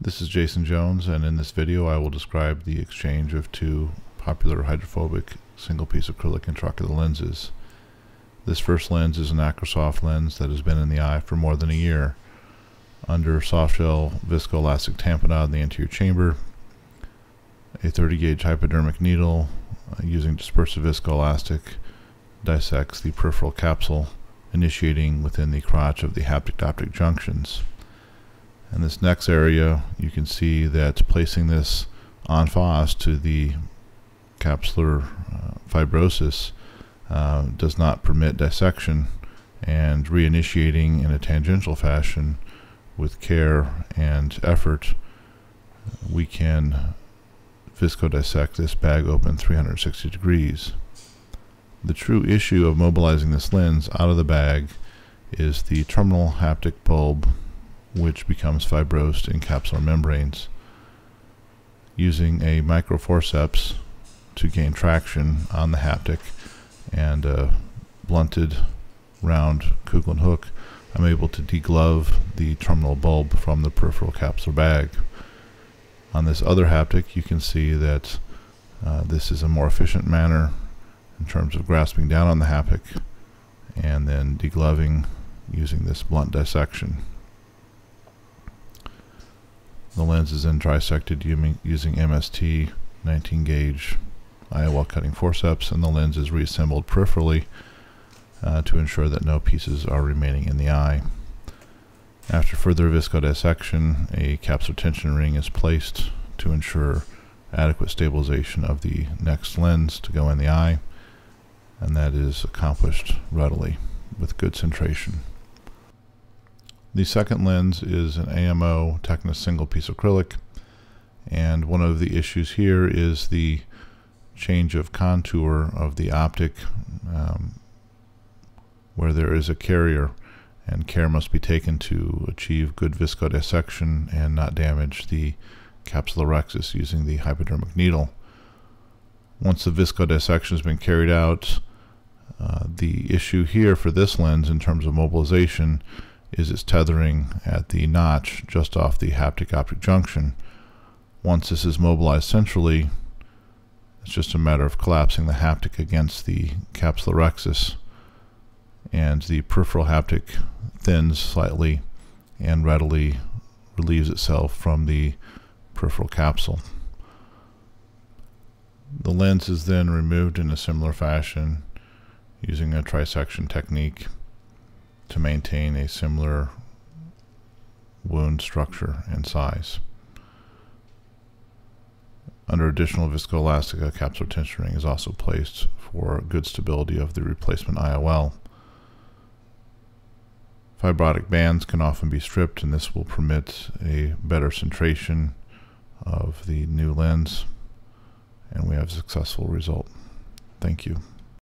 This is Jason Jones and in this video I will describe the exchange of two popular hydrophobic single piece acrylic intraocular lenses. This first lens is an AcrySof lens that has been in the eye for more than a year under softgel viscoelastic tamponade in the anterior chamber, a 30 gauge hypodermic needle uh, using dispersive viscoelastic dissects the peripheral capsule initiating within the crotch of the haptic dioptric junctions. In this next area, you can see that placing this on face to the capsular uh, fibrosis uh, does not permit dissection and reinitiating in a tangential fashion with care and effort we can viscodissect this bag open 360 degrees. The true issue of mobilizing this lens out of the bag is the terminal haptic bulb which becomes fibrosed in capsular membranes. Using a microforceps to gain traction on the haptic and a blunted round Kuglen hook, I'm able to deglove the terminal bulb from the peripheral capsular bag. On this other haptic, you can see that uh, this is a more efficient manner in terms of grasping down on the haptic and then degloving using this blunt dissection. The lens is then trisected using MST 19 gauge IOL cutting forceps and the lens is reassembled peripherally uh, to ensure that no pieces are remaining in the eye. After further viscodissection, a capsular tension ring is placed to ensure adequate stabilization of the next lens to go in the eye, and that is accomplished readily with good centration. The second lens is an AMO Tecnis single piece acrylic and one of the issues here is the change of contour of the optic um, where there is a carrier and care must be taken to achieve good viscodissection and not damage the capsular rhexis using the hypodermic needle. Once the viscodissection has been carried out, uh, the issue here for this lens in terms of mobilization is its tethering at the notch just off the haptic optic junction. Once this is mobilized centrally, it's just a matter of collapsing the haptic against the capsular and the peripheral haptic thins slightly and readily relieves itself from the peripheral capsule. The lens is then removed in a similar fashion using a trisection technique to maintain a similar wound structure and size. Under additional viscoelastic, capsular tension ring is also placed for good stability of the replacement IOL. Fibrotic bands can often be stripped and this will permit a better centration of the new lens and we have a successful result. Thank you.